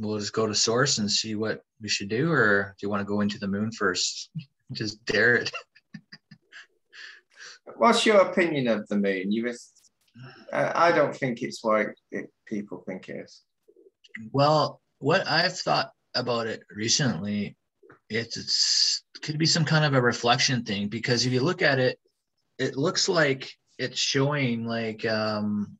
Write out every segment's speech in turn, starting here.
we'll just go to source and see what we should do, or do you want to go into the moon first? Just dare it. What's your opinion of the moon? You was, I don't think it's what it, people think it is. Well, what I've thought about it recently, it's, it's could be some kind of a reflection thing because if you look at it, it looks like it's showing like um,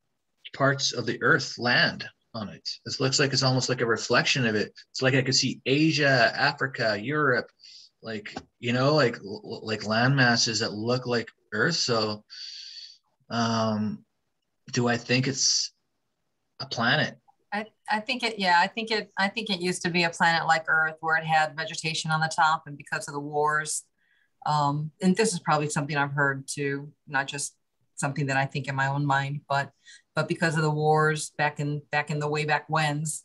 parts of the Earth land on it. It looks like it's almost like a reflection of it. It's like I could see Asia, Africa, Europe, like you know, like like land masses that look like Earth. So, um, do I think it's a planet? I, I think it yeah I think it I think it used to be a planet like Earth where it had vegetation on the top and because of the wars um, and this is probably something I've heard too not just something that I think in my own mind but but because of the wars back in back in the way back whens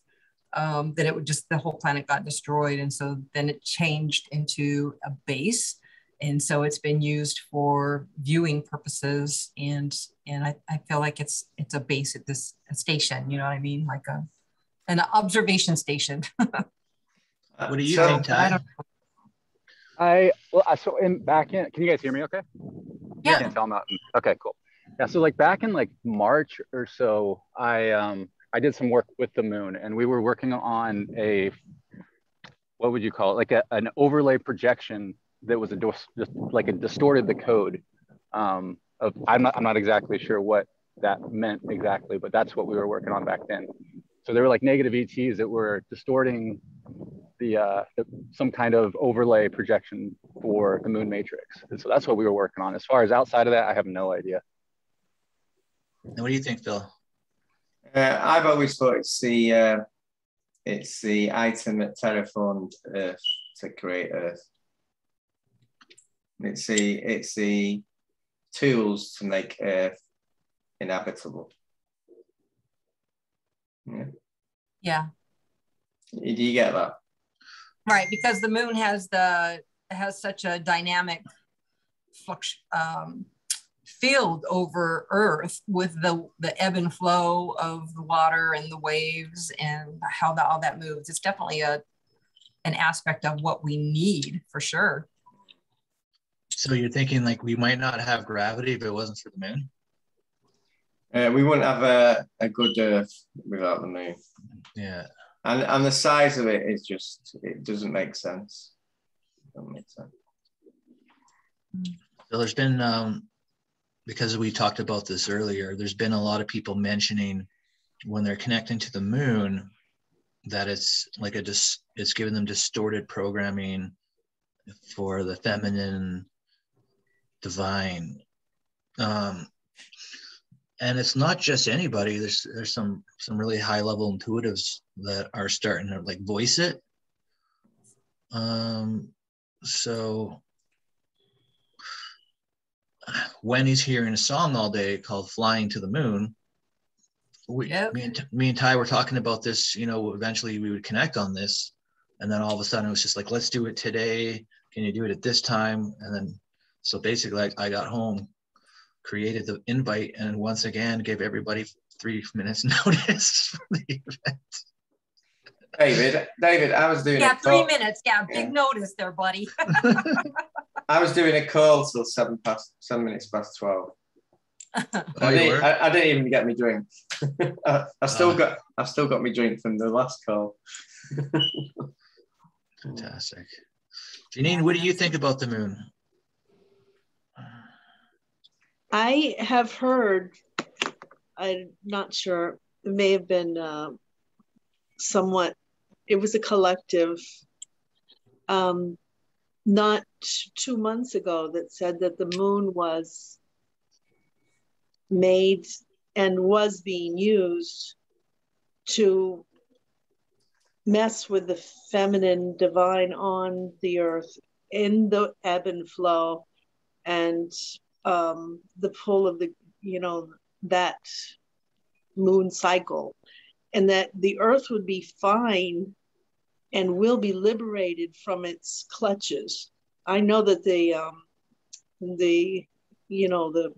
um, that it would just the whole planet got destroyed. And so then it changed into a base. And so it's been used for viewing purposes. And and I, I feel like it's it's a base at this station you know what i mean? Like a an observation station. What do you so, think Ty? I, I well so in back in can you guys hear me okay? Yeah. I can't tell I'm not, okay cool yeah so like back in like march or so i um i did some work with the moon and we were working on a what would you call it like a, an overlay projection that was a just like it distorted the code um, of I'm not I'm not exactly sure what that meant exactly, but that's what we were working on back then. So there were like negative ETs that were distorting the, uh, the, some kind of overlay projection for the moon matrix. And so that's what we were working on. As far as outside of that, I have no idea. And what do you think, Phil? Uh, I've always thought it's the uh, it's the item that terraformed Earth to create Earth. It's the it's the tools to make Earth inhabitable. Yeah. Yeah. Do you get that? Right, because the moon has the has such a dynamic flux, um, field over Earth with the the ebb and flow of the water and the waves and how the, all that moves. It's definitely a an aspect of what we need for sure. So you're thinking like we might not have gravity if it wasn't for the moon? Uh, we wouldn't have a, a good Earth without the moon. Yeah. And and the size of it is just it doesn't make sense. It doesn't make sense. So there's been um, because we talked about this earlier. There's been a lot of people mentioning when they're connecting to the moon that it's like a just it's giving them distorted programming for the feminine divine. Um, and it's not just anybody. There's there's some some really high level intuitives that are starting to like voice it. Um, so when he's hearing a song all day called "Flying to the Moon," we, yep. me, and, me and Ty were talking about this. You know, eventually we would connect on this, and then all of a sudden it was just like, "Let's do it today." Can you do it at this time? And then so basically, I, I got home, created the invite, and once again gave everybody three minutes notice for the event. David, David, I was doing yeah, three call. minutes. Yeah, big yeah. notice there, buddy. I was doing a call till seven past seven minutes past twelve. oh, I, didn't, I, I, didn't, even get me drink. I, I, still uh, got I've still got me drink from the last call. Fantastic. Janine, what do you think about the moon? I have heard, I'm not sure, it may have been uh, somewhat, it was a collective um, not two months ago that said that the moon was made and was being used to mess with the feminine divine on the earth in the ebb and flow and um, the pull of the, you know, that moon cycle, and that the earth would be fine and will be liberated from its clutches. I know that the, um, the, you know, the,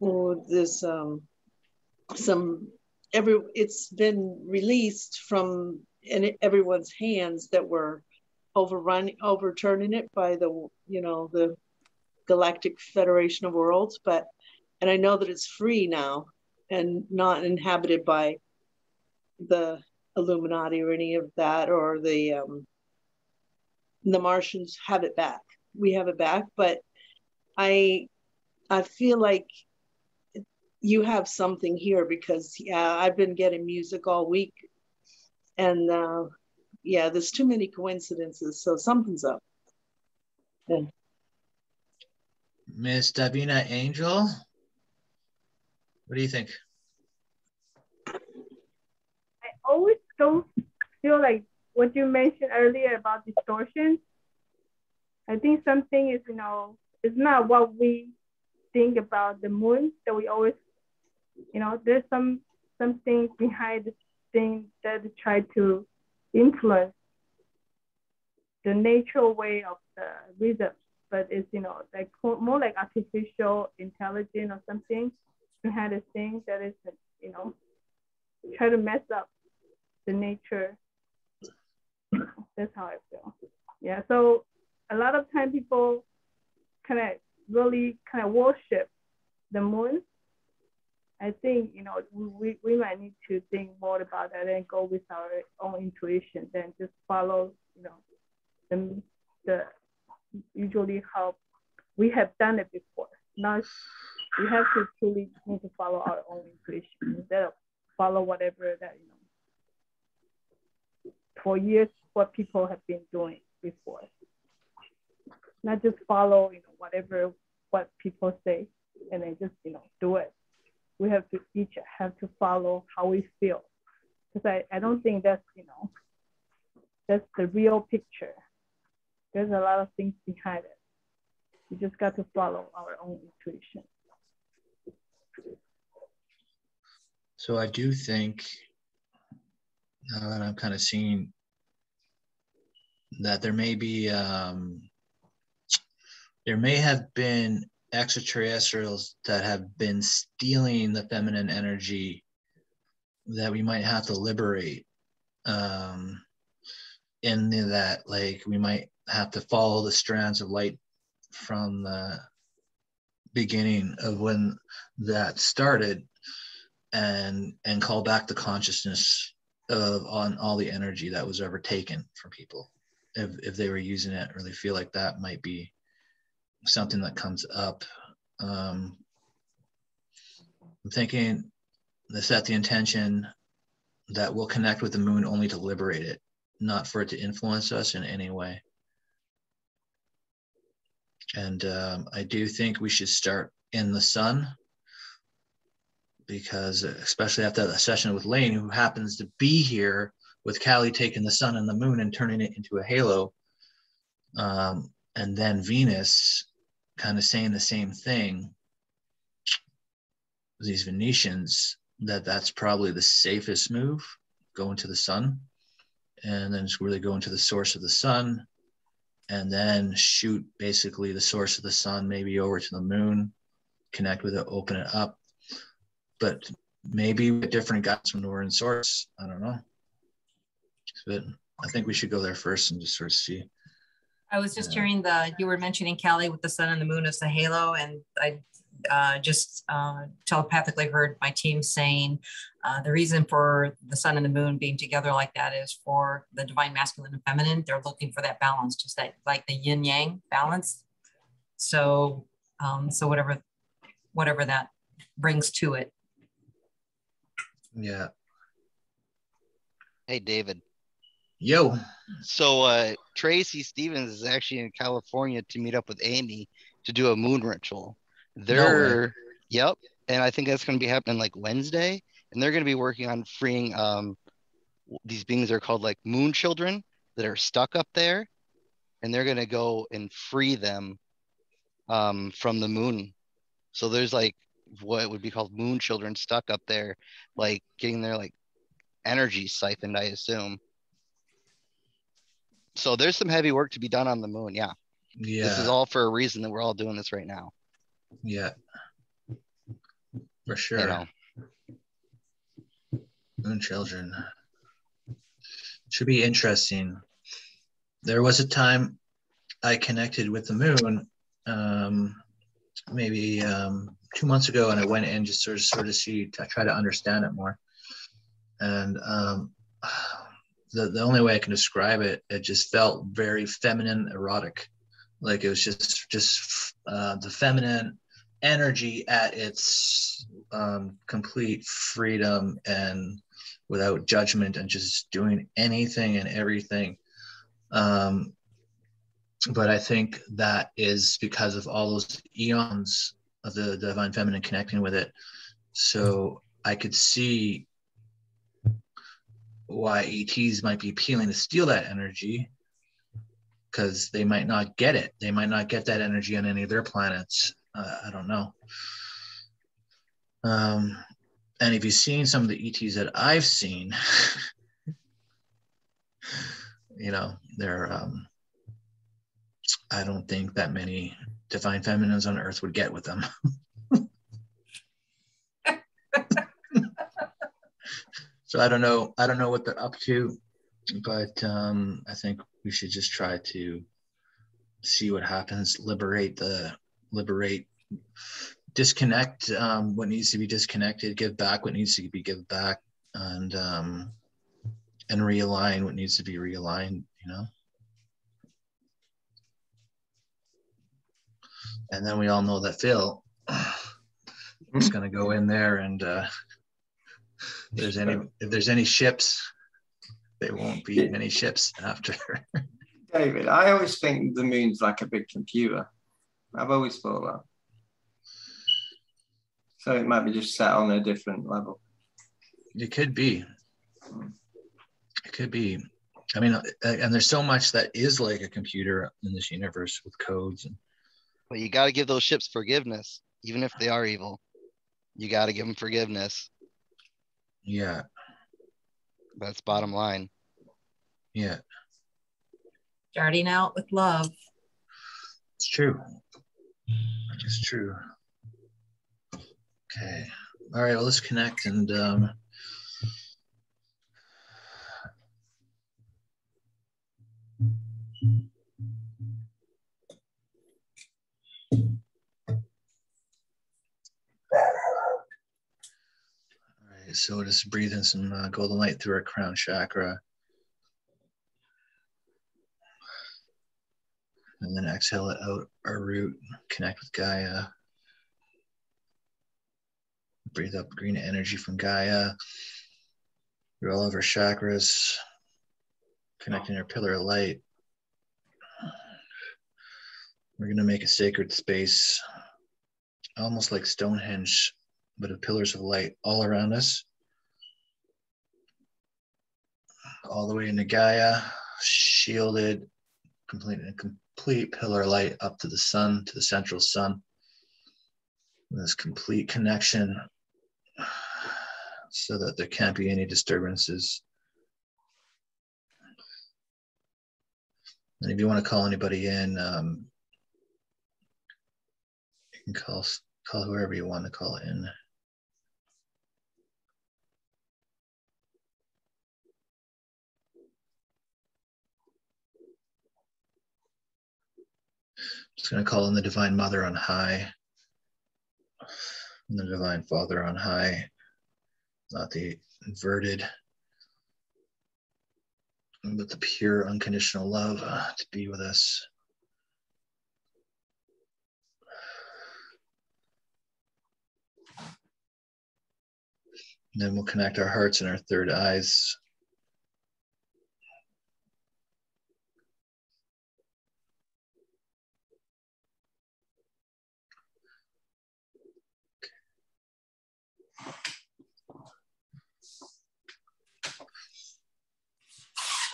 oh, there's um, some every it's been released from in everyone's hands that were overrunning overturning it by the you know the galactic federation of worlds but and i know that it's free now and not inhabited by the illuminati or any of that or the um the martians have it back. We have it back but i i feel like you have something here because yeah i've been getting music all week and uh, yeah there's too many coincidences so something's up. Yeah. miss davina angel what do you think i always don't feel like what you mentioned earlier about distortion. I think something is you know it's not what we think about the moon that we always you know, there's some something behind the thing that try to influence the natural way of the rhythm, but it's you know like more like artificial intelligence or something behind the thing that is you know try to mess up the nature. That's how I feel. Yeah. So a lot of time people kind of really kind of worship the moon I think you know we, we might need to think more about that and go with our own intuition than just follow you know the the usually how we have done it before. Now we have to truly need to follow our own intuition instead of follow whatever that you know for years what people have been doing before. Not just follow you know whatever what people say and then just you know do it. We have to each have to follow how we feel. Because I, I don't think that's you know that's the real picture. There's a lot of things behind it. We just got to follow our own intuition. So i do think now that i'm kind of seeing that there may be um, there may have been extraterrestrials that have been stealing the feminine energy that we might have to liberate um in that like we might have to follow the strands of light from the beginning of when that started and and call back the consciousness of on all the energy that was ever taken from people if, if they were using it or they feel like that might be something that comes up. Um, I'm thinking to set the intention that we'll connect with the moon only to liberate it, not for it to influence us in any way. And um, I do think we should start in the sun because, especially after that session with Lane, who happens to be here with Callie taking the sun and the moon and turning it into a halo, um, and then Venus kind of saying the same thing these Venusians that that's probably the safest move going to the sun and then just really going to the source of the sun and then shoot basically the source of the sun maybe over to the moon connect with it open it up but maybe with different guys when we're in source i don't know but i think we should go there first and just sort of see I was just hearing the, you were mentioning Callie with the sun and the moon as the halo. And I uh, just uh, telepathically heard my team saying uh, the reason for the sun and the moon being together like that is for the divine masculine and feminine. They're looking for that balance, just that like the yin yang balance. So, um, so whatever, whatever that brings to it. Yeah. Hey, David. Yo. So uh, Tracy Stevens is actually in California to meet up with Amy to do a moon ritual. They're no yep, and I think that's going to be happening like Wednesday, and they're going to be working on freeing um these beings are called like moon children that are stuck up there, and they're going to go and free them um from the moon. So there's like what would be called moon children stuck up there, like getting their like energy siphoned, I assume so there's some heavy work to be done on the moon. Yeah. Yeah. This is all for a reason that we're all doing this right now. Yeah. For sure. You know. Moon children. Should be interesting. There was a time I connected with the moon, um, maybe um, two months ago, and I went in just sort of sort of see to try to understand it more. And um, the the only way I can describe it, it just felt very feminine, erotic. Like it was just just uh, the feminine energy at its um, complete freedom and without judgment and just doing anything and everything. Um, but I think that is because of all those eons of the, the divine feminine connecting with it. So I could see why ETs might be appealing to steal that energy because they might not get it. They might not get that energy on any of their planets. Uh, I don't know. Um, and if you've seen some of the ETs that I've seen, you know, they're, um, I don't think that many divine feminines on earth would get with them. so I don't know. I don't know what they're up to, but um, I think we should just try to see what happens. Liberate the liberate, disconnect um, what needs to be disconnected. Give back what needs to be given back, and um, and realign what needs to be realigned. You know. And then we all know that Phil is going to go in there and uh, there's any if there's any ships, there won't be many ships after. David, I always think the moon's like a big computer. I've always thought that. So it might be just set on a different level. It could be. It could be. I mean, uh, and there's so much that is like a computer in this universe with codes and. But you got to give those ships forgiveness, even if they are evil. You got to give them forgiveness. Yeah. That's bottom line. Yeah. Starting out with love. It's true. It's true. Okay. All right. Well, let's connect and um, so just breathe in some uh, golden light through our crown chakra. And then exhale it out our root, connect with Gaia. Breathe up green energy from Gaia through all of our chakras, connecting our pillar of light. We're going to make a sacred space, almost like Stonehenge, but of pillars of light all around us. All the way into Gaia, shielded, complete, and complete pillar light up to the sun, to the central sun. This complete connection so that there can't be any disturbances. And if you want to call anybody in, um, you can call call whoever you want to call in. Just going to call in the Divine Mother on high, and the Divine Father on high, not the inverted, but the pure, unconditional love uh, to be with us. And then we'll connect our hearts and our third eyes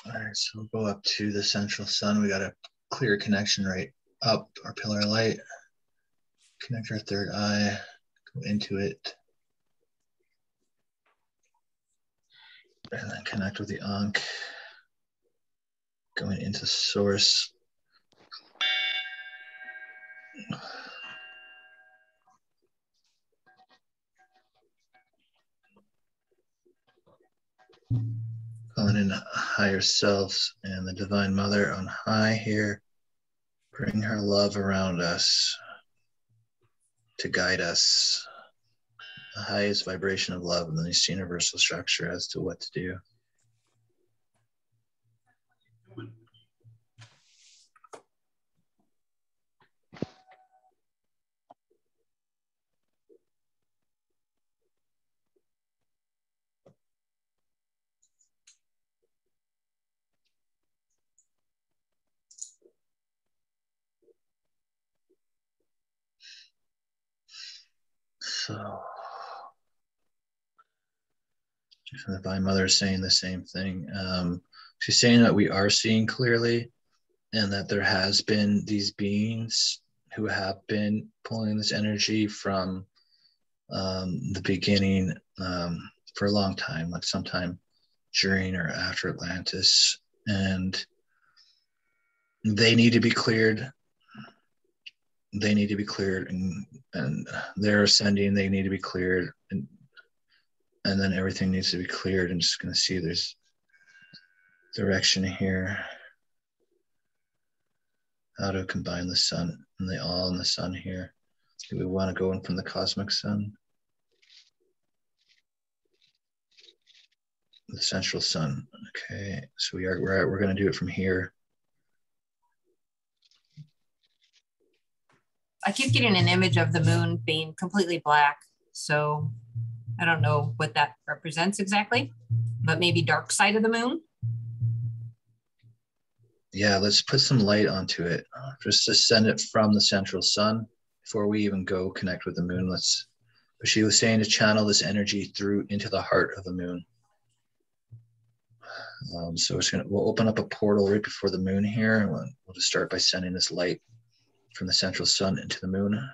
All right, so we'll go up to the central sun. We got a clear connection right up our pillar light. Connect our third eye, go into it. And then connect with the Ankh, going into source. And higher selves and the Divine Mother on high here. Bring her love around us to guide us. The highest vibration of love in this universal structure as to what to do. So, the Divine Mother is saying the same thing. Um, she's saying that we are seeing clearly and that there has been these beings who have been pulling this energy from um, the beginning um, for a long time, like sometime during or after Atlantis. And they need to be cleared they need to be cleared and and they're ascending they need to be cleared and and then everything needs to be cleared. I'm just going to see there's direction here. How to combine the sun and the all in the sun here. Do we want to go in from the cosmic sun? The central sun okay. So we are we're, we're going to do it from here I keep getting an image of the moon being completely black. So I don't know what that represents exactly, but maybe dark side of the moon. Yeah, let's put some light onto it. Just to send it from the central sun before we even go connect with the moon. Let's. But she was saying to channel this energy through into the heart of the moon. Um, so it's gonna we'll open up a portal right before the moon here, and we'll, we'll just start by sending this light from the central sun into the moon.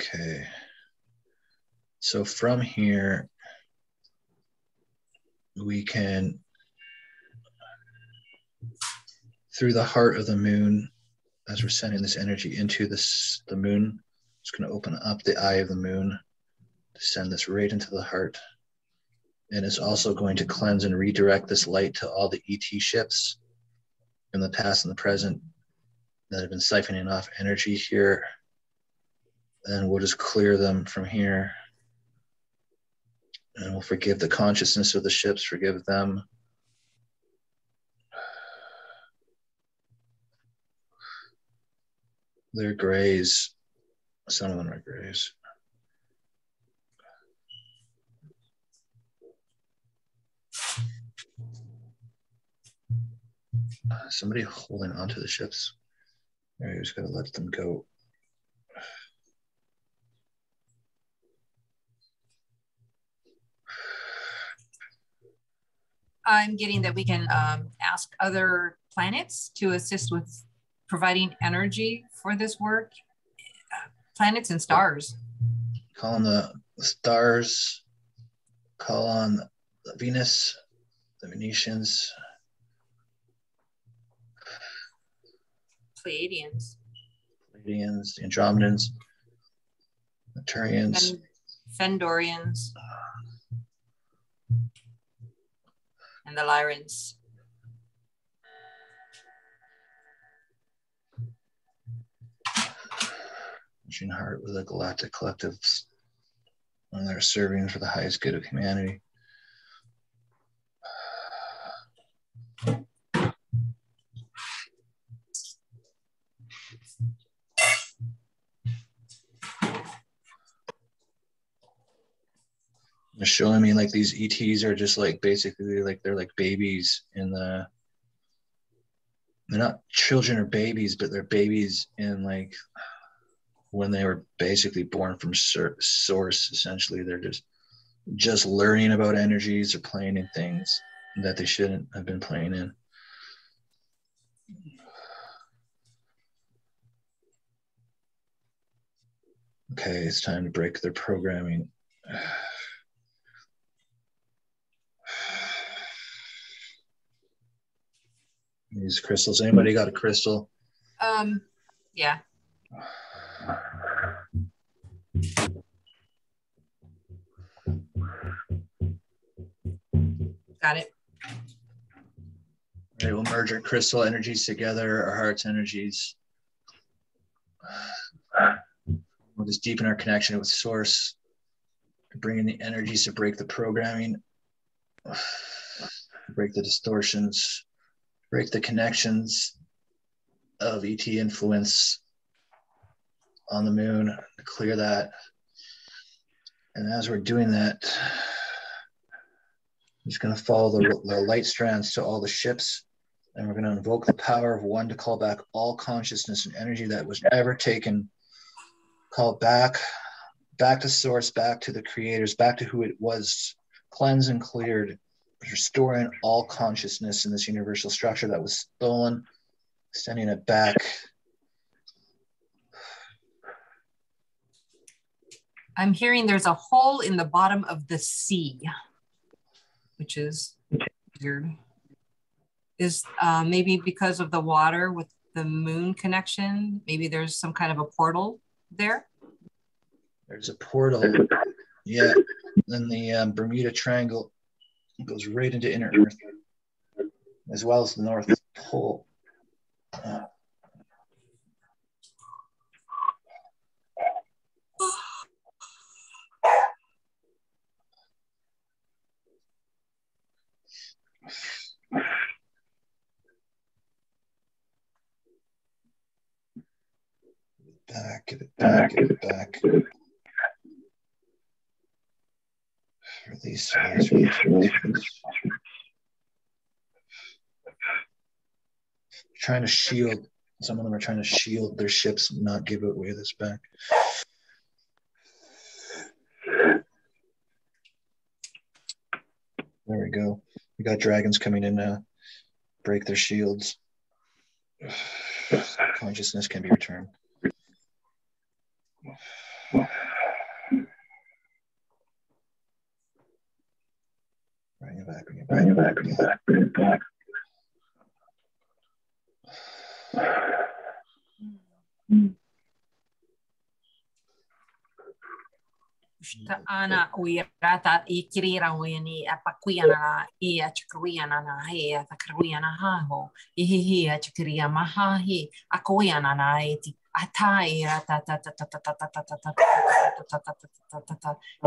Okay. So from here, we can, through the heart of the moon, as we're sending this energy into this the moon, it's going to open up the eye of the moon to send this right into the heart. And it's also going to cleanse and redirect this light to all the ET ships in the past and the present that have been siphoning off energy here and we'll just clear them from here. And we'll forgive the consciousness of the ships, forgive them. They're grays. Some of them are grays. Somebody holding onto the ships. Maybe just gotta let them go. I'm getting that we can um, ask other planets to assist with providing energy for this work. Planets and stars. Call on the stars, call on Venus, the Venusians, Pleiadians. Pleiadians, Andromedans, the Turians, Fendorians and the Lyrans. Machine Heart with the galactic collective and they're serving for the highest good of humanity. They're showing me like these ETs are just like basically like they're like babies in the they're not children or babies, but they're babies in like when they were basically born from source. Essentially, they're just just learning about energies or playing in things that they shouldn't have been playing in. Okay, it's time to break their programming. These crystals. Anybody got a crystal? Um, yeah. Got it. All right, we'll merge our crystal energies together, our heart's energies. We'll just deepen our connection with source, bring in the energies to break the programming, break the distortions, break the connections of ET influence on the moon, clear that. And as we're doing that, I'm just going to follow the, the light strands to all the ships. And we're going to invoke the power of one to call back all consciousness and energy that was ever taken. Call back, back to source, back to the creators, back to who it was, cleansed and cleared, restoring all consciousness in this universal structure that was stolen, sending it back I'm hearing there's a hole in the bottom of the sea, which is weird. Is uh, maybe because of the water with the moon connection? Maybe there's some kind of a portal there. There's a portal. Yeah. In the um, Bermuda Triangle goes right into inner Earth, as well as the North Pole. Uh, back, get it back, get it back. Release. Trying to shield, some of them are trying to shield their ships and not give away this back. There we go. We got dragons coming in. Break their shields. Consciousness can be returned. back, bring it back, bring it back, bring it back, bring it back. Mm-hmm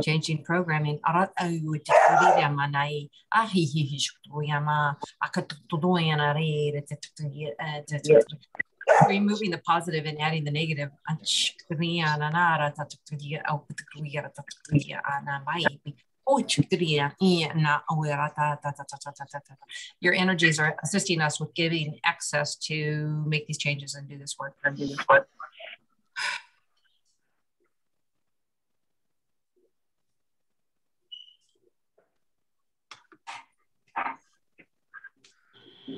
changing programming removing the positive and adding the negative your energies are assisting us with giving access to make these changes and do this work and do this work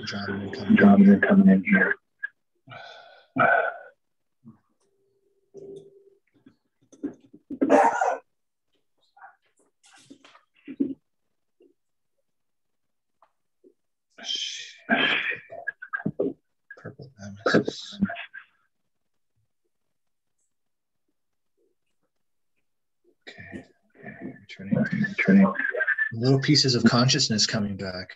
Driving coming in here. Purple amethyst. Okay, okay, returning, returning. Little pieces of consciousness coming back.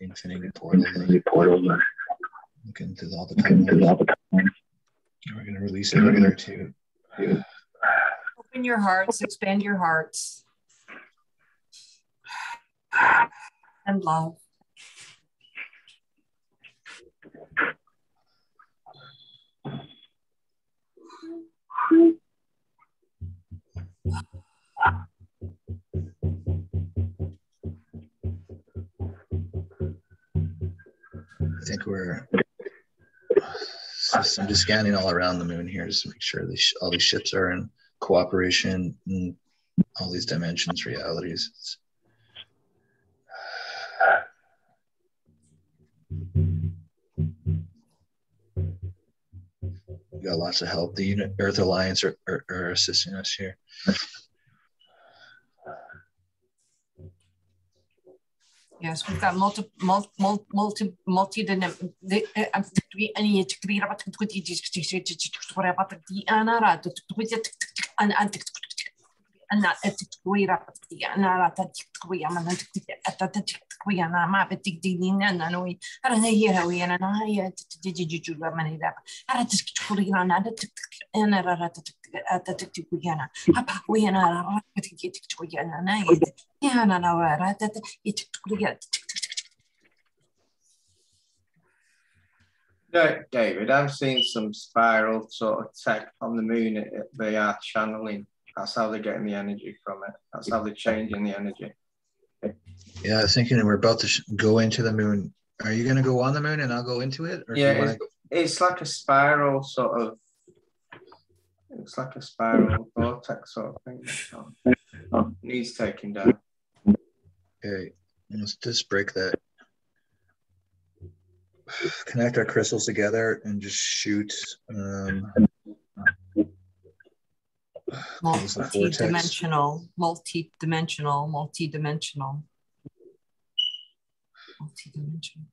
the infinity portal. Infinity portal. Looking through all the timelines. We're going to release it there too. Open your hearts, expand your hearts. and love. Hmm. I think we're. I'm just scanning all around the moon here just to make sure these all these ships are in cooperation and all these dimensions, realities. It's, we got lots of help. The Earth Alliance are, are, are assisting us here. Yes, we've got multi, multi, multi, multi, multi تدوي أنية تكبيرة بتك تقول تيجي تكتشف تكتشف بتك تي أنا را تقول تك تك أنا أنت تك تك أنا تكويرة بتك تي أنا را تك تكوية ما أنت تك تك تكوية أنا ما بتك ديني أنا نوي أنا هي هوي أنا هي تجي تجي جوا تكوية أنا هبا وي أنا را تكوية أنا أنا يا أنا لا را تكوية No, David, I've seen some spiral sort of tech on the moon. They are channeling that's how they're getting the energy from it. That's how they're changing the energy. Yeah, I was thinking we're about to go into the moon. Are you going to go on the moon and I'll go into it? yeah, it's, go- it's like a spiral sort of. it's like a spiral vortex sort of thing. Needs taking down. Okay, let's just break that. Connect our crystals together and just shoot. Um, multi-dimensional, multi-dimensional, multi-dimensional, multi-dimensional.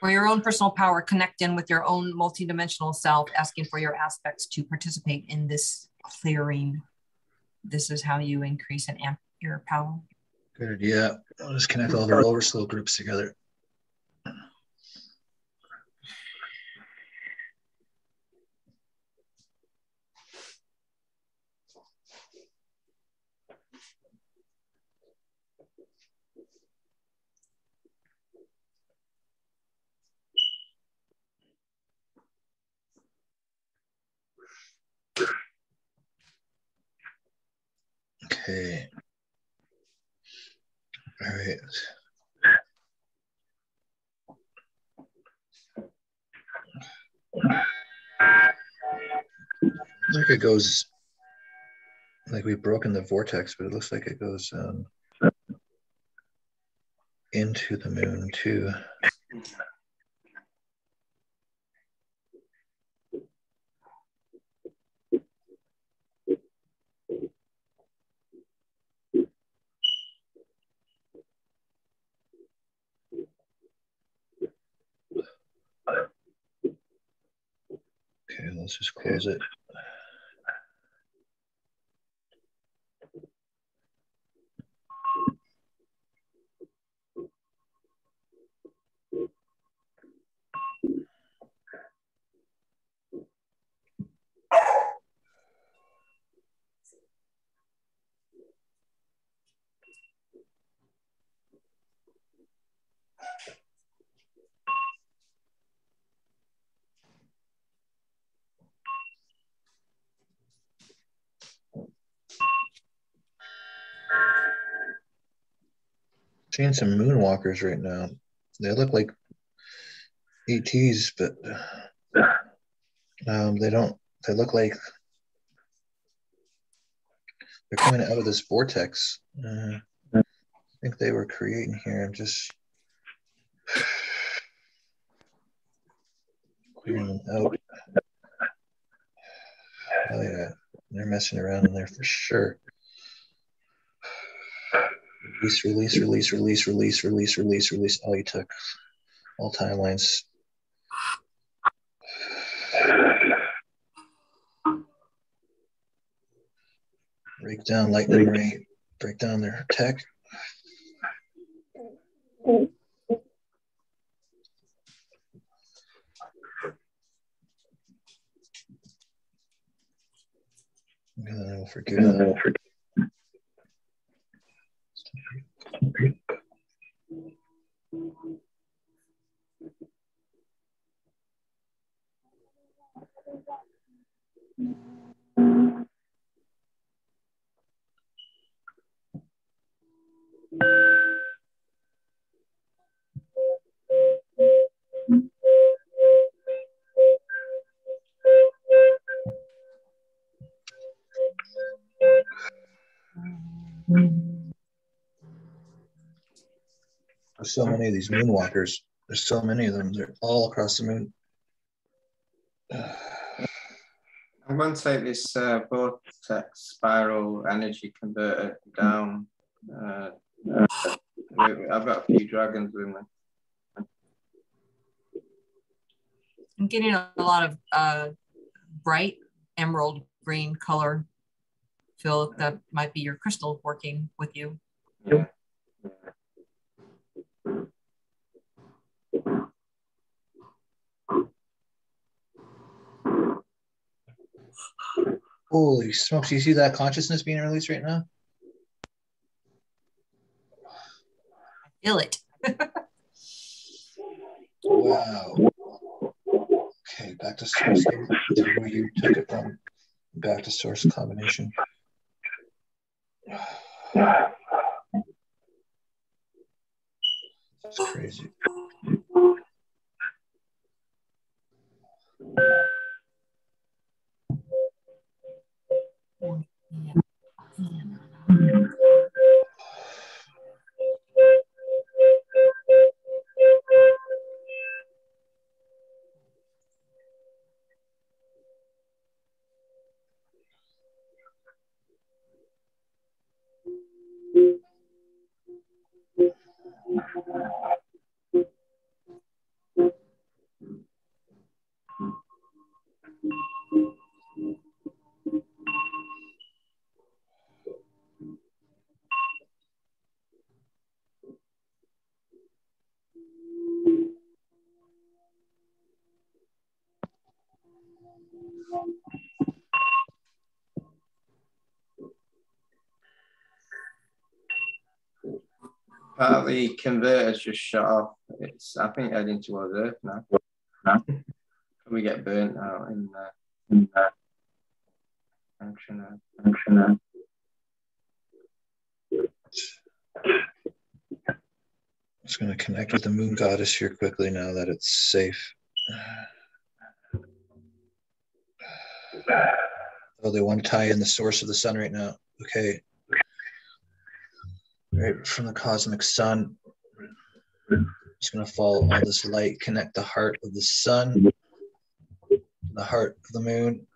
For your own personal power, connect in with your own multi-dimensional self, asking for your aspects to participate in this clearing. This is how you increase and amp your power. Good. Yeah. I'll just connect all our overflow groups together. Okay. All right. Like it goes, like we've broken the vortex, but it looks like it goes um, into the moon too. Okay, let's just close it. Seeing some moonwalkers right now. They look like ETs, but um, they don't. They look like they're coming out of this vortex. Uh, I think they were creating here. I'm just clearing out. Oh yeah, they're messing around in there for sure. Release, release, release, release, release, release, release, release. All you took. All timelines. Break down lightning rain. Break down their tech. I will forgive them. There's so many of these moonwalkers. There's so many of them. They're all across the moon. I'm going to take this uh, vortex spiral energy converter down. Uh, I've got a few dragons with me. I'm getting a lot of uh, bright emerald green color. Phil, that might be your crystal working with you. Yeah. Holy smokes! You see that consciousness being released right now? I feel it. wow. Okay, back to source. Where you took it from. Back to source combination. Part the converter's just shut off. It's I think heading towards Earth now. Can we get burnt out in there? In there. Functioner, functioner. Just going to connect with the moon goddess here quickly now that it's safe. Oh, they want to tie in the source of the sun right now. Okay. Right from the cosmic sun. Just going to follow all this light, connect the heart of the sun, the heart of the moon.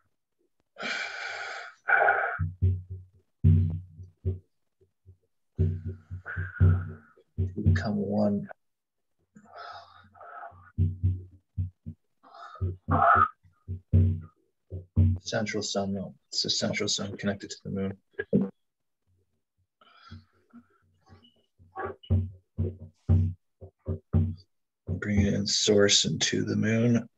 Become one. Central sun, no, it's the central sun connected to the moon. Bring it in source into the moon.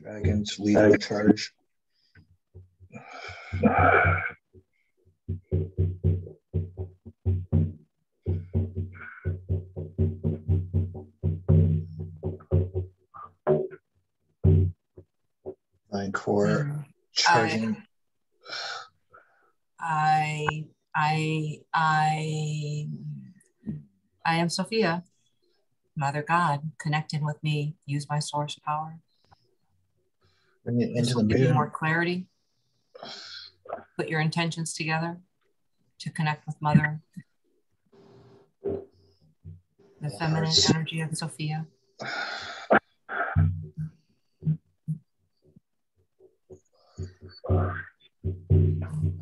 Dragons lead the charge. Core charging. I, I, I, I am Sophia, Mother God, connected with me. Use my source power. Bring it into the Give you more clarity. Put your intentions together to connect with Mother. The feminine energy of Sophia.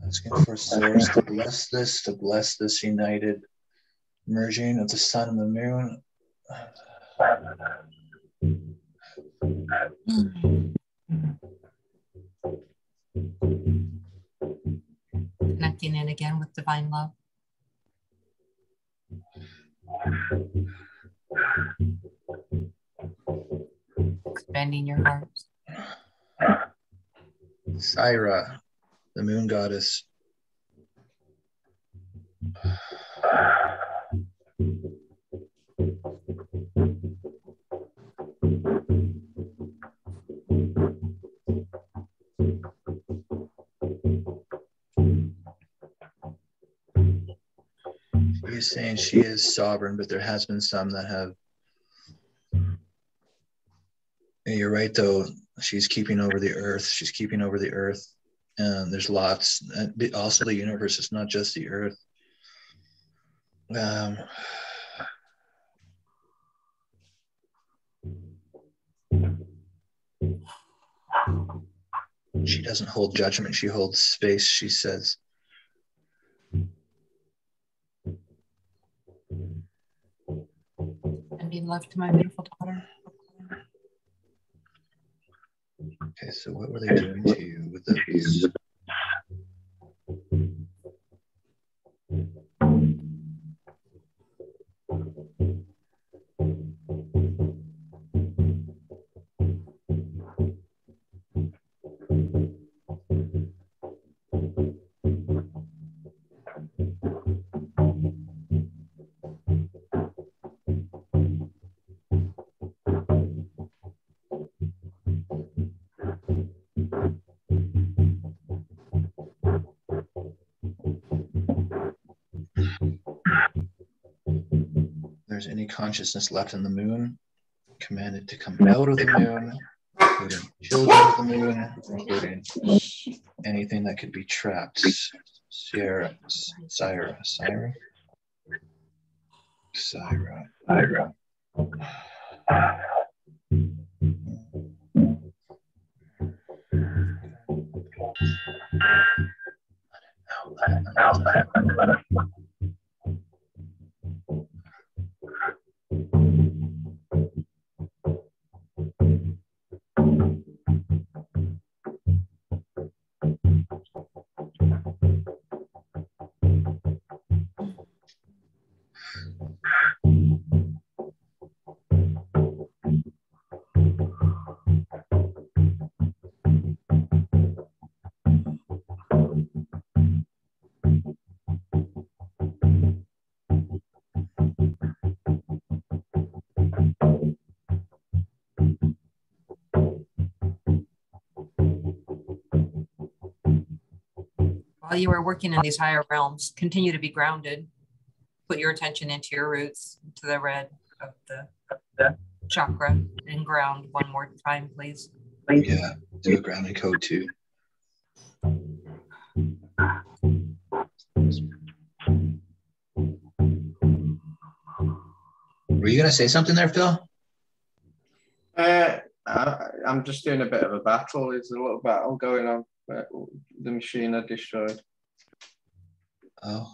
Asking for source to bless this, to bless this united merging of the sun and the moon. Connecting in again with divine love. Expanding your heart. Syra, the moon goddess. He's saying she is sovereign, but there has been some that have. You're right, though. She's keeping over the earth. She's keeping over the earth, and there's lots. Also, the universe is not just the earth. Um, she doesn't hold judgment. She holds space. She says. And being love to my beautiful daughter. Okay, so what were they doing to you with those? There's any consciousness left in the moon, commanded to come out of the moon, including children of the moon, including anything that could be trapped. Sierra, Syra, Syra, Syra, Syra. While you are working in these higher realms, continue to be grounded. Put your attention into your roots, to the red of the, the chakra, and ground one more time, please. Yeah, do a grounding code too. Were you gonna say something there, Phil? Uh, I, I'm just doing a bit of a battle. There's a little battle going on. The machine I destroyed. Oh.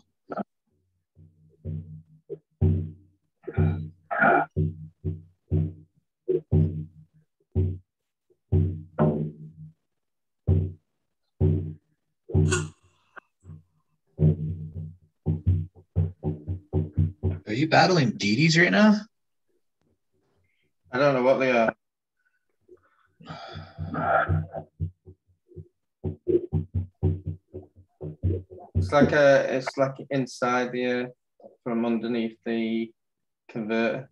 Are you battling DDs right now? I don't know what they are. Like a, it's like inside the, from underneath the converter.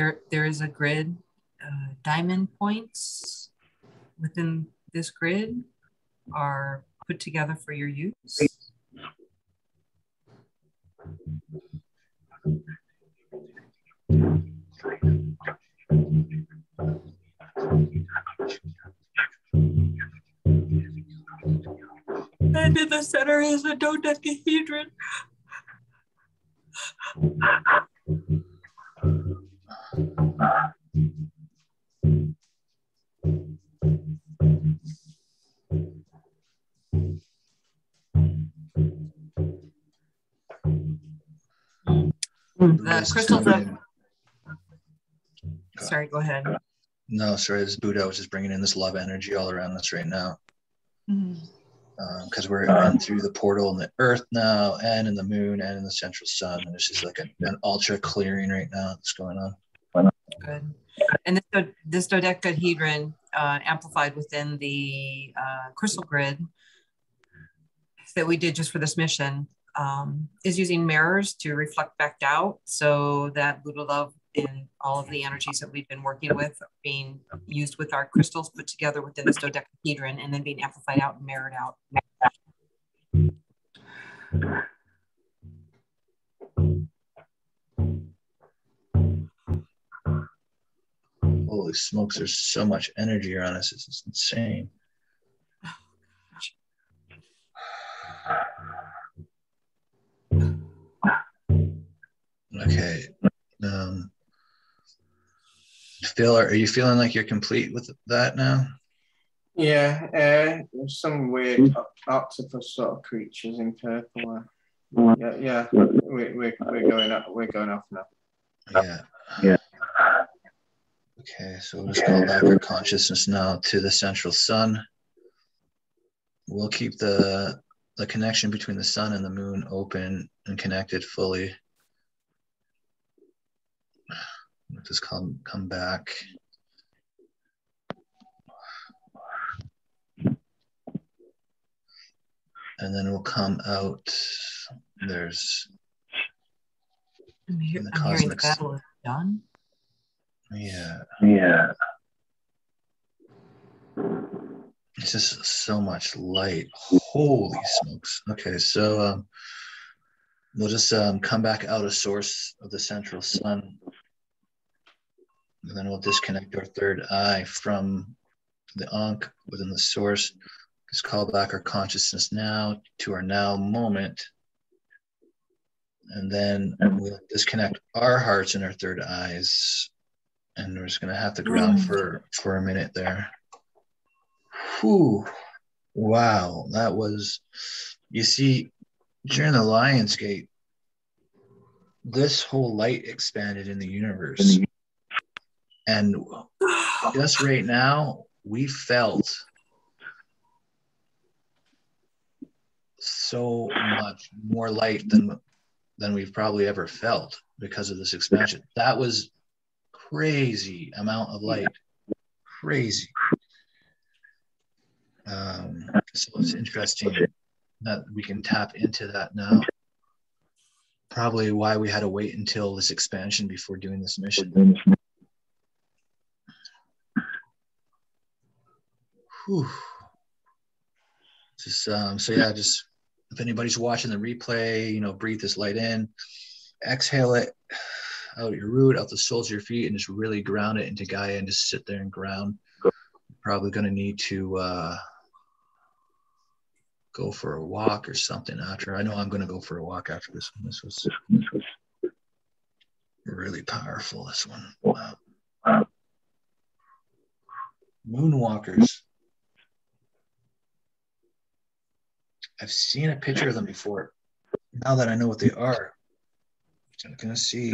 There there is a grid uh, diamond points within this grid are put together for your use. And in the center is a dodecahedron The crystals of. Sorry, go ahead. No, sorry, this Buddha was just bringing in this love energy all around us right now. Because we're in through the portal in the earth now, and in the moon, and in the central sun. And it's just like a, an ultra clearing right now that's going on. Good. And this, do- this dodecahedron uh, amplified within the uh, crystal grid that we did just for this mission um, is using mirrors to reflect back out so that Buddha love and all of the energies that we've been working with being used with our crystals put together within this dodecahedron and then being amplified out and mirrored out. Holy smokes, there's so much energy around us. It's insane. Phil, are you feeling like you're complete with that now? Yeah, uh, there's some weird o- octopus sort of creatures in purple. uh, Yeah, yeah, we, we, we're going up. We're going off now. Yeah. Yeah. Okay, so we'll just call back our consciousness now to the central sun. We'll keep the the connection between the sun and the moon open and connected fully. We'll just come come back. And then we'll come out. There's I'm, hear- And the I'm hearing the battle is done. yeah. Yeah. It's just so much light. Holy smokes. Okay, so um, we'll just um, come back out of source of the central sun. And then we'll disconnect our third eye from the Ankh within the source. Just call back our consciousness now to our now moment. And then we'll disconnect our hearts and our third eyes. And we're just going to have to ground Mm. for, for a minute there. Whew. Wow, that was, you see, during the Lion's Gate, this whole light expanded in the universe. And just right now, we felt so much more light than than we've probably ever felt because of this expansion. That was crazy amount of light. Crazy. Um, so it's interesting that we can tap into that now. Probably why we had to wait until this expansion before doing this mission. Whew. Just um, so yeah, just if anybody's watching the replay, you know, breathe this light in, exhale it out your root, out the soles of your feet, and just really ground it into Gaia and just sit there and ground. Probably gonna need to uh go for a walk or something after. I know I'm gonna go for a walk after this one. This was really powerful, this one. Wow. Moonwalkers. I've seen a picture of them before. Now that I know what they are, I'm gonna see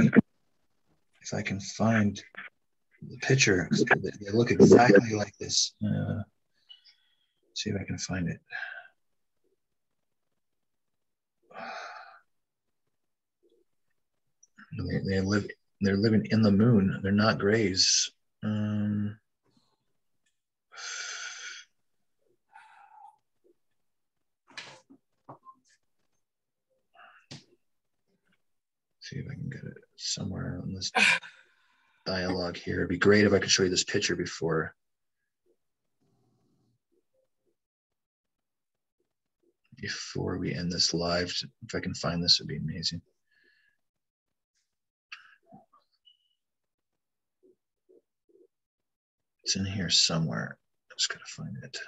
if I can find the picture. They look exactly like this. Uh, see if I can find it. They, they live. They're living in the moon. They're not grays. Um, see if I can get it somewhere on this dialogue here. It'd be great if I could show you this picture before. Before we end this live, if I can find this, it would be amazing. It's in here somewhere. I'm just gonna find it.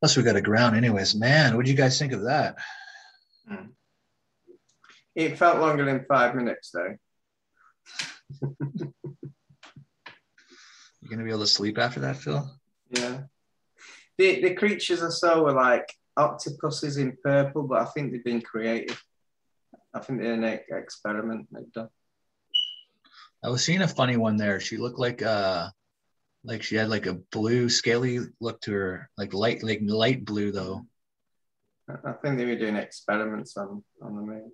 Plus, we got a ground, anyways. Man, what do you guys think of that? Mm. It felt longer than five minutes, though. You're gonna be able to sleep after that, Phil? Yeah. The the creatures I saw were like octopuses in purple, but I think they've been creative. I think they're an experiment they've done. I was seeing a funny one there. She looked like uh like she had like a blue scaly look to her, like light like light blue though. I think they were doing experiments on on the moon.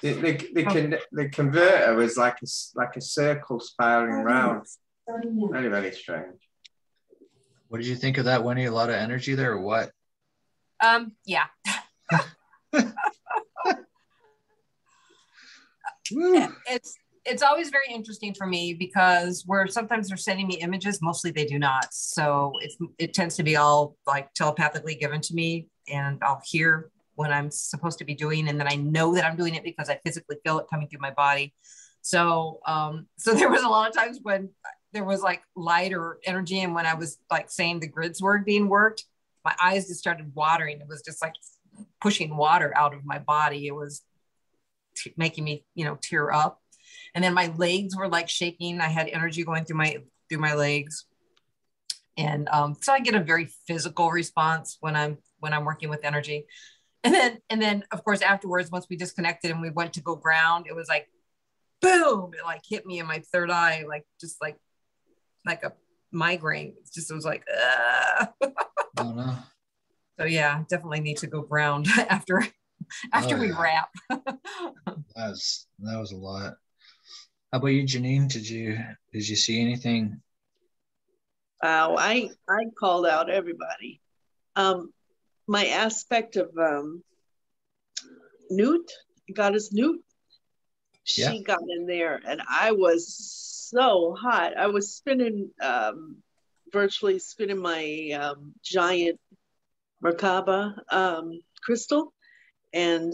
The, the, the, con- the converter was like a, like a circle spiraling round. Very, very strange. What did you think of that, Winnie? A lot of energy there, or what? Um, yeah. it's it's always very interesting for me because where sometimes they're sending me images, mostly they do not. So it's it tends to be all like telepathically given to me, and I'll hear what I'm supposed to be doing, and then I know that I'm doing it because I physically feel it coming through my body. So um, so there was a lot of times when there was like light or energy, and when I was like saying the grids were being worked, my eyes just started watering. It was just like pushing water out of my body. It was t- making me, you know, tear up. And then my legs were like shaking. I had energy going through my through my legs. And um, so I get a very physical response when I'm when I'm working with energy. And then and then of course afterwards, once we disconnected and we went to go ground, it was like boom, it like hit me in my third eye, like just like like a migraine. It just it was like, uh. oh no. So yeah, definitely need to go ground after after oh, we yeah. wrap. that was that was a lot. How about you, Janine? Did you did you see anything? Wow, I I called out everybody. Um, my aspect of um, Nut, goddess Nut, she yeah. got in there, and I was so hot. I was spinning, um, virtually spinning my um, giant Merkaba um, crystal, and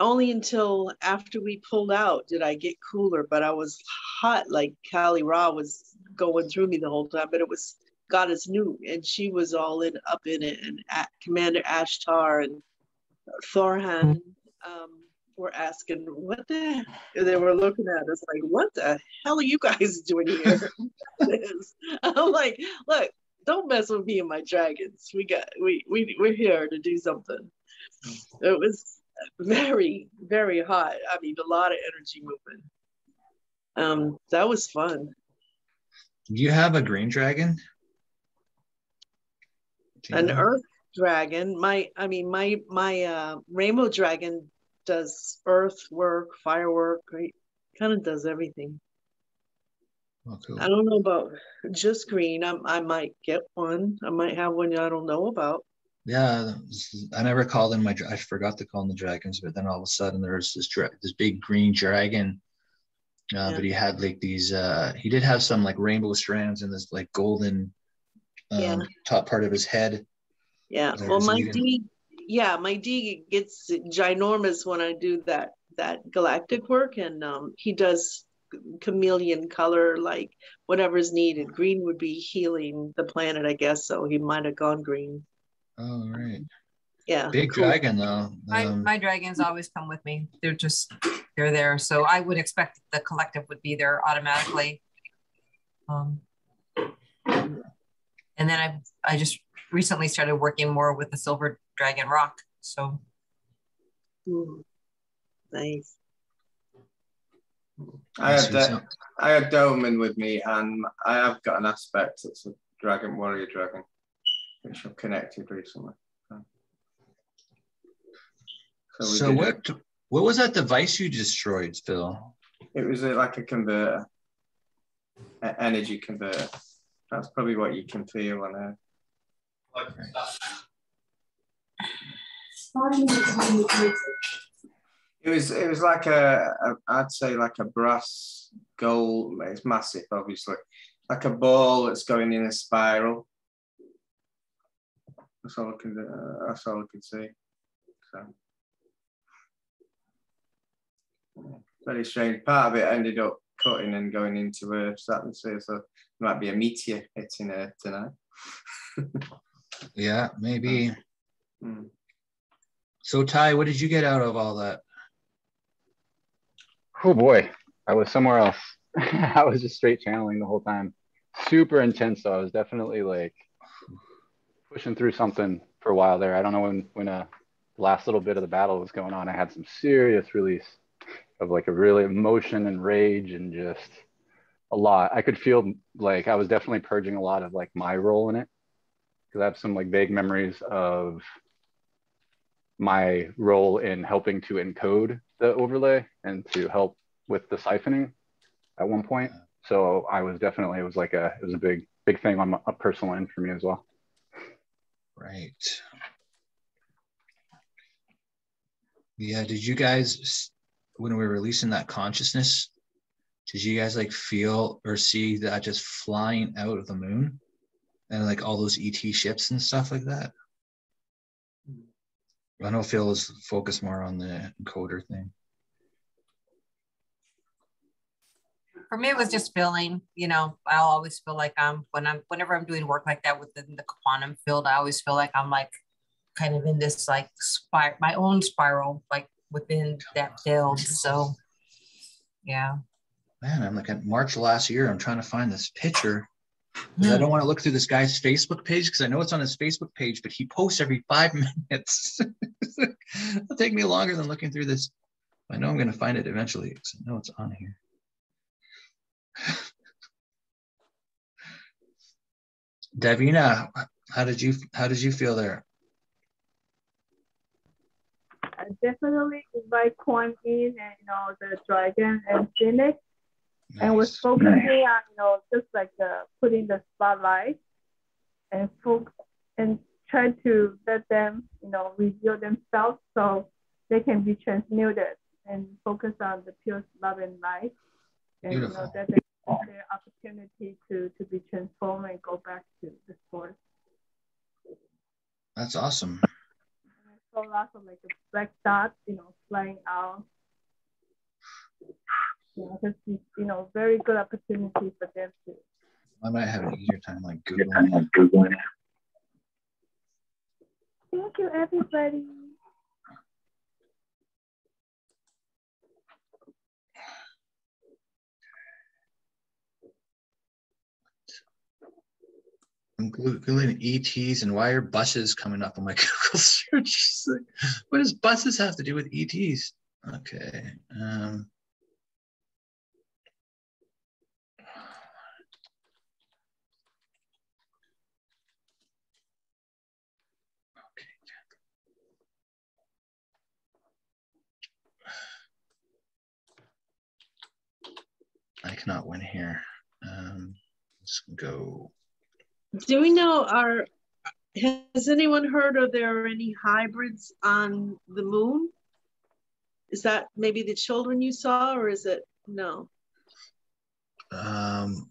only until after we pulled out did I get cooler, but I was hot like Kali Ra was going through me the whole time, but it was Goddess Nut and she was all in up in it and at Commander Ashtar and Thor Han um, were asking what the they were looking at us like what the hell are you guys doing here? I'm like, look, don't mess with me and my dragons. We got we we we're here to do something. It was very very hot. I mean, a lot of energy movement. Um, that was fun. Do you have a green dragon? An earth dragon. My I mean my my uh, rainbow dragon does earth work, firework. Right? Kind of does everything. Oh, cool. I don't know about just green. I, I might get one. I might have one I don't know about. Yeah, I never called them my. I forgot to call them the dragons, but then all of a sudden there's this this big green dragon. Uh, yeah. But he had like these. Uh, he did have some like rainbow strands and this like golden um, yeah. top part of his head. Yeah. Well, my D, yeah, my D gets ginormous when I do that that galactic work, and um, he does chameleon color, like whatever's needed. Green would be healing the planet, I guess. So he might have gone green. Oh right. Yeah. Big cool. dragon though. My um, my dragons always come with me. They're just they're there. So I would expect the collective would be there automatically. Um, and then I I just recently started working more with the silver dragon rock. So. Ooh, nice. I have, uh, I have Doman with me, and I have got an aspect that's a dragon warrior dragon, which I've connected recently. So, so what it. what was that device you destroyed, Phil? It was a, like a converter, an energy converter. That's probably what you can feel on there. It was it was like a, a I'd say like a brass gold. It's massive, obviously, like a ball that's going in a spiral. That's all I can. Uh, that's all I can see. So very strange. Part of it ended up cutting and going into Earth's atmosphere. So it might be a meteor hitting Earth tonight. yeah, maybe. Mm. So Ty, what did you get out of all that? Oh boy, I was somewhere else. I was just straight channeling the whole time. Super intense though. I was definitely like pushing through something for a while there. I don't know when when a uh, last little bit of the battle was going on. I had some serious release of like a really emotion and rage and just a lot. I could feel like I was definitely purging a lot of like my role in it because I have some like vague memories of my role in helping to encode the overlay and to help with the siphoning at one point. So I was definitely it was like a it was a big big thing on my, a personal end for me as well. Right. Yeah. Did you guys when we were releasing that consciousness? Did you guys like feel or see that just flying out of the moon and like all those ET ships and stuff like that? I know Phil is focused more on the encoder thing. For me, it was just feeling, you know, I always feel like I'm when I'm whenever I'm doing work like that within the quantum field, I always feel like I'm like kind of in this like spiral, my own spiral, like within that field. So yeah. Man, I'm like at March last year. I'm trying to find this picture Mm. I don't want to look through this guy's Facebook page because I know it's on his Facebook page, but he posts every five minutes. It'll take me longer than looking through this. I know I'm going to find it eventually because I know it's on here. Davina, how did you how did you feel there? I definitely by Kuan Yin and you know the dragon and Phoenix Nice. and was focusing on you know just like uh, putting the spotlight and focus and try to let them you know reveal themselves so they can be transmuted and focus on the pure love and light and Beautiful. you know that they Oh. their opportunity to to be transformed and go back to the source that's awesome and I saw lots of like a black dot you know flying out yeah, this is you know very good opportunity for them to. I might have an easier time like googling. googling. Thank you, everybody. Googling ETs and why are buses coming up on my Google search? what does buses have to do with ETs? Okay. Um, I cannot win here. Um, let's go. Do we know are has anyone heard of there are any hybrids on the moon? Is that maybe the children you saw, or is it no? Um,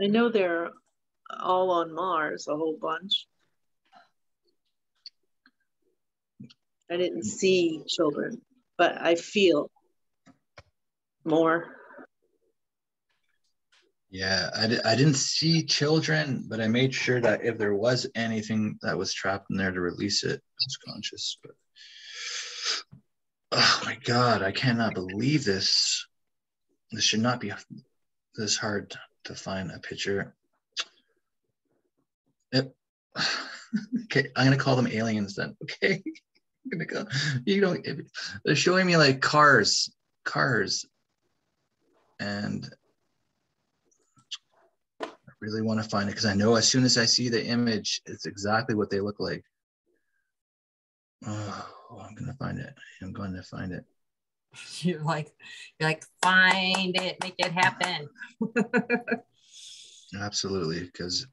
I know they're all on Mars, a whole bunch. I didn't see children, but I feel more. Yeah, I, di- I didn't see children, but I made sure that if there was anything that was trapped in there to release it, I was conscious. But oh my God, I cannot believe this. This should not be this hard to find a picture. It, okay, I'm gonna call them aliens then. Okay, I'm gonna go. You know, they're showing me like cars, cars, and really want to find it because I know as soon as I see the image, it's exactly what they look like. Oh, I'm gonna find it. I'm going to find it. You're like, you're like, find it, make it happen. Absolutely, because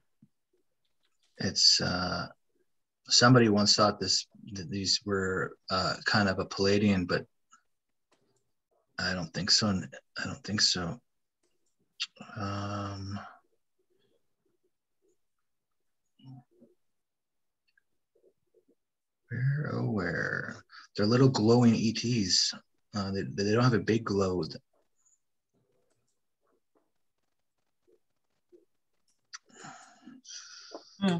it's uh, somebody once thought this that these were uh, kind of a Pleiadian, but I don't think so. I don't think so. Um, Where oh where? They're little glowing ETs. Uh, they, they don't have a big glow. Hmm.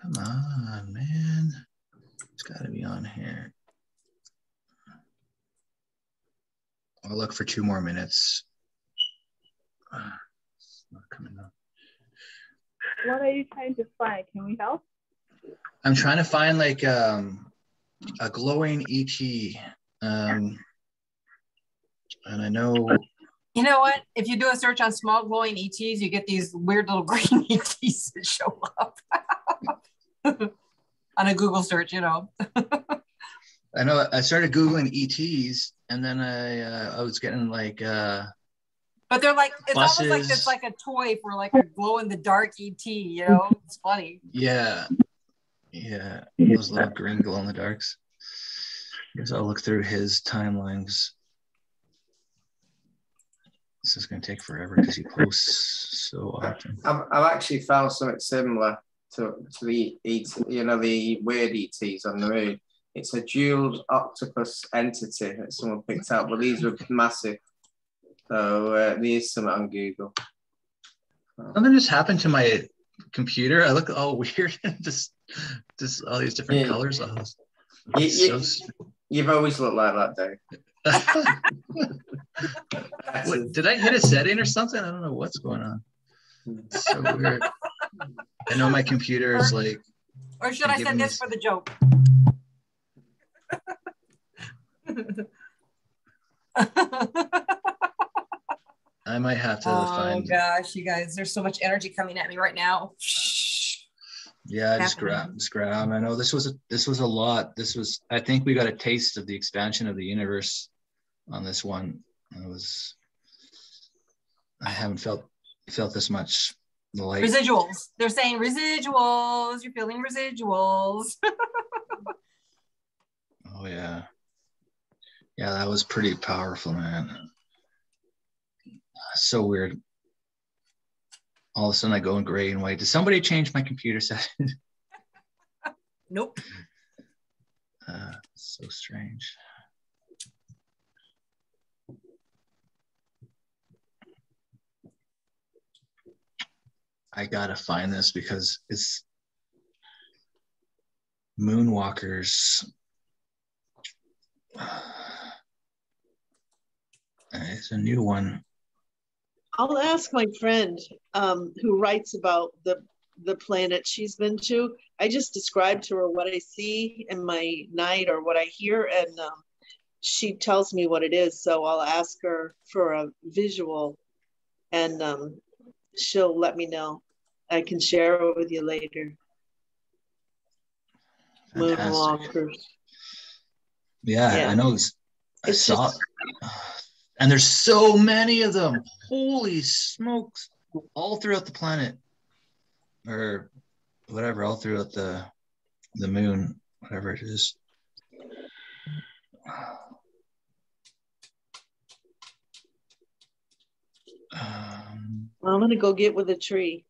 Come on, man. It's got to be on here. I'll look for two more minutes. Uh, it's not coming up. What are you trying to find? Can we help? I'm trying to find like um, a glowing ET. Um, and I know. You know what? If you do a search on small glowing ETs, you get these weird little green ETs that show up on a Google search. You know. I know. I started googling ETs, and then I uh, I was getting like. Uh, but they're like it's buses. almost like it's like a toy for like a glow in the dark ET. You know, it's funny. Yeah, yeah, those little green glow in the darks. I guess I'll look through his timelines. This is going to take forever because he posts so often. I've, I've actually found something similar to, to the ET, you know, the weird ETs on the moon. It's a jeweled octopus entity that someone picked out, but these were massive. So uh, there's some on Google. Something just happened to my computer. I look all weird and just just all these different yeah. colors. Oh, you, you, so... You've always looked like that, Dave. what, did I hit a setting or something? I don't know what's going on. It's so weird. I know my computer is like. Or should I send this for the joke? I might have to oh, find. Oh gosh, you guys, there's so much energy coming at me right now. Yeah, just grab, just grab. I know this was a this was a lot. This was I think we got a taste of the expansion of the universe on this one. It was I haven't felt felt this much light. Residuals. They're saying residuals. You're feeling residuals. oh yeah. Yeah, that was pretty powerful, man. So weird all of a sudden I go in gray and white. Did somebody change my computer setting? nope. Uh, so strange. I gotta find this because it's Moonwalkers. It's a new one. I'll ask my friend um, who writes about the the planet she's been to. I just described to her what I see in my night or what I hear, and um, she tells me what it is. So I'll ask her for a visual, and um, she'll let me know. I can share it with you later. Moonwalkers. Yeah, yeah, I know. It's, I saw. Just, and there's so many of them. Holy smokes! All throughout the planet, or whatever, all throughout the the moon, whatever it is. Um, I'm gonna go get with a tree.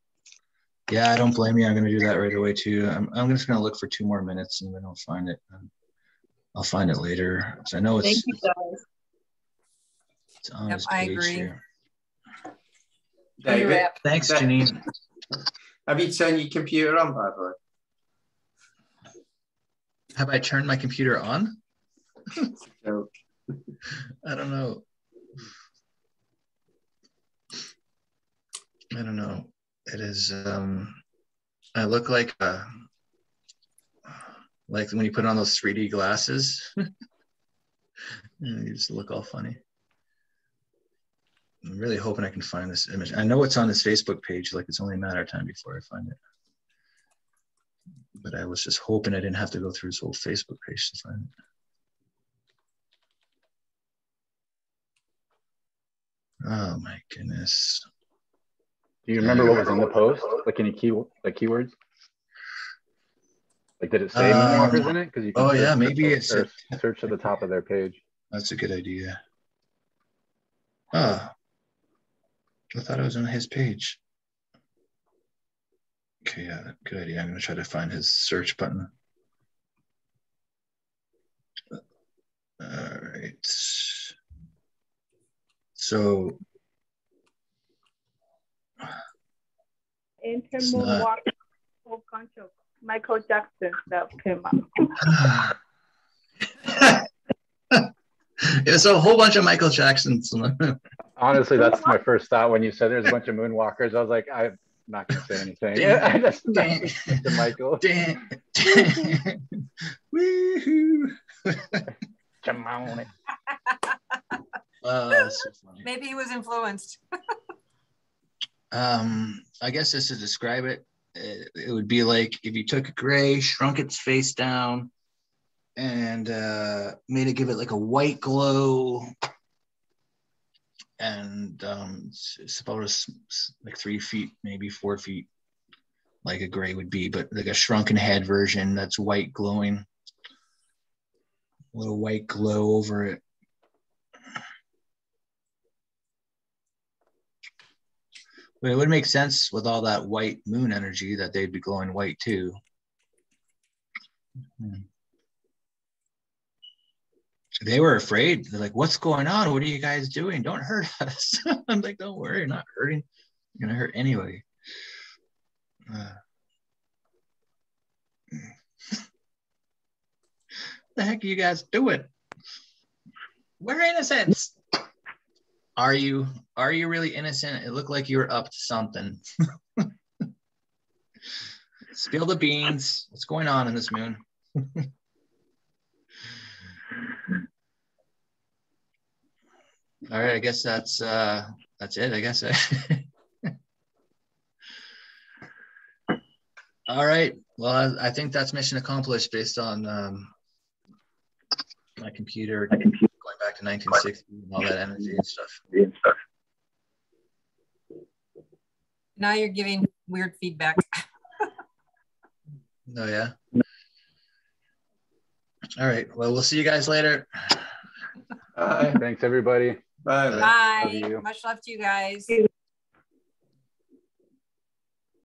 Yeah, I don't blame you. I'm gonna do that right away too. I'm, I'm just gonna look for two more minutes and then I'll find it. I'll find it later. So I know it's. Thank you guys. It's on yep, his page I agree. here. David, thanks, Janine. Have you turned your computer on, by the way? Have I turned my computer on? I don't know. I don't know. It is. Um, I look like a, like when you put on those 3D glasses. you just look all funny. I'm really hoping I can find this image. I know it's on his Facebook page, like it's only a matter of time before I find it. But I was just hoping I didn't have to go through his whole Facebook page to find it. Oh my goodness. Do you remember what was in the post? Like any key like keywords? Like did it say um, moonwalkers in it? Because you oh yeah, maybe it's a, search at the top of their page. That's a good idea. Oh, I thought it was on his page. Okay, yeah, good idea. I'm going to try to find his search button. All right. So. Enter whole bunch Michael Jackson stuff came out. It's a whole bunch of Michael Jacksons. Honestly, that's my first thought when you said there's a bunch of moonwalkers. I was like, I'm not gonna say anything. Damn, I just damn, to Michael. Damn, damn. Woohoo! Uh, so Maybe he was influenced. um, I guess just to describe it, it, it would be like if you took a gray, shrunk its face down, and uh, made it give it like a white glow. And um, it's, about a, like three feet, maybe four feet, like a gray would be, but like a shrunken head version that's white glowing. A little white glow over it. But it would make sense with all that white moon energy that they'd be glowing white too. Hmm they were afraid. They're like, "What's going on? What are you guys doing? Don't hurt us." I'm like, "Don't worry, you're not hurting. You're gonna hurt anyway." Uh, the heck are you guys doing? We're innocent. Are you? Are you really innocent? It looked like you were up to something. Spill the beans. What's going on in this moon? All right, I guess that's uh that's it. I guess. All right. Well, I, I, think that's mission accomplished based on um, my computer, my computer going back to 1960 and all that energy and stuff. Now you're giving weird feedback. oh yeah. All right. Well, we'll see you guys later. Bye. Thanks, everybody. Bye. Bye. Much love to you guys.